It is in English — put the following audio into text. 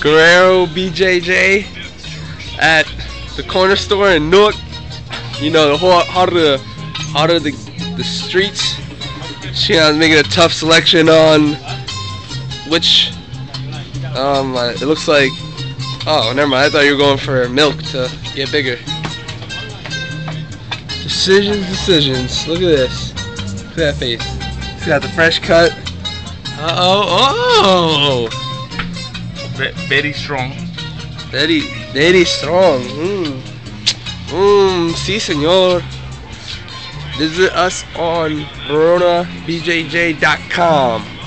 Guerrero BJJ at the corner store in Newark. You know, the whole heart of the heart of the the streets. She was making a tough selection on which um uh, it looks like oh never mind I thought you were going for milk to get bigger. Decisions, decisions. Look at this. Look at that face. He's got the fresh cut. Uh oh, oh. Ve- very strong. Very, very strong. Mmm. Mmm, si senor. Visit us on VeronaBJJ.com.